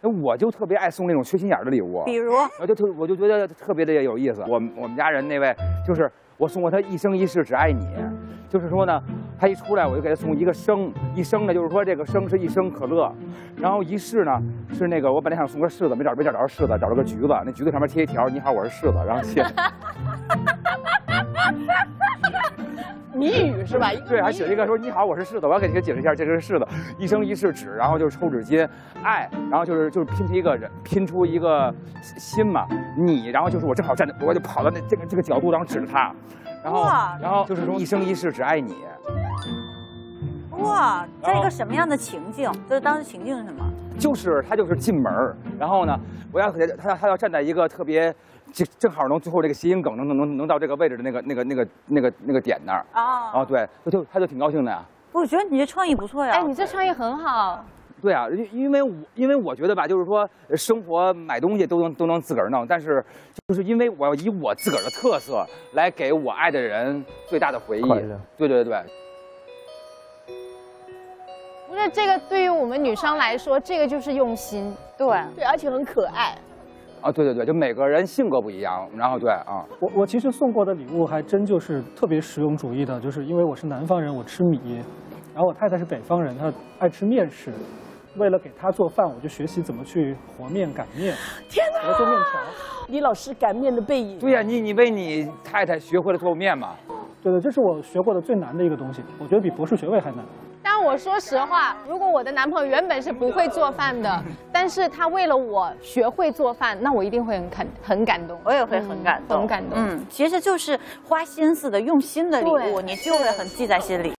那我就特别爱送那种缺心眼儿的礼物，比如，我就特我就觉得特别的有意思。我们我们家人那位就是我送过他一生一世只爱你，就是说呢，他一出来我就给他送一个生，一生呢就是说这个生是一生可乐，然后一世呢是那个我本来想送个柿子，没找没找着柿子，找了个橘子，那橘子上面贴一条你好我是柿子，然后写。谜语是吧？对，还写了一个说你好我是柿子，我要给你解释一下这个是柿子，一生一世纸，然后就是抽纸巾，爱，然后就是就是拼出一个人，拼出一个心嘛，你，然后就是我正好站在，我就跑到那这个这个角度，然后指着他，然后哇然后就是说一生一世只爱你，哇，在一个什么样的情境？就是当时情境是什么？就是他就是进门儿然后呢，我要给他他他要站在一个特别。正正好能最后这个谐音梗能能能能到这个位置的那个那个那个那个那个点那儿啊啊，对，他就他就挺高兴的呀。我觉得你这创意不错呀。哎，你这创意很好。对啊，因因为我因为我觉得吧，就是说生活买东西都能都能自个儿弄，但是就是因为我要以我自个儿的特色来给我爱的人最大的回忆。对对对。不是这个，对于我们女生来说，这个就是用心。对对，而且很可爱。啊，对对对，就每个人性格不一样，然后对啊。我我其实送过的礼物还真就是特别实用主义的，就是因为我是南方人，我吃米，然后我太太是北方人，她爱吃面食。为了给她做饭，我就学习怎么去和面擀面。天哪！我做面条。李老师擀面的背影。对呀，你你为你太太学会了做面嘛？对对，这是我学过的最难的一个东西，我觉得比博士学位还难。但我说实话，如果我的男朋友原本是不会做饭的，但是他为了我学会做饭，那我一定会很感很感动。我也会很感动，很感动。嗯，其实就是花心思的、用心的礼物，你就会很记在心里。